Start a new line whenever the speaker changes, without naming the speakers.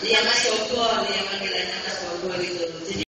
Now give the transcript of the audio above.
dia Mas Bogor, dia panggilannya Mas Bogor itu. Jadi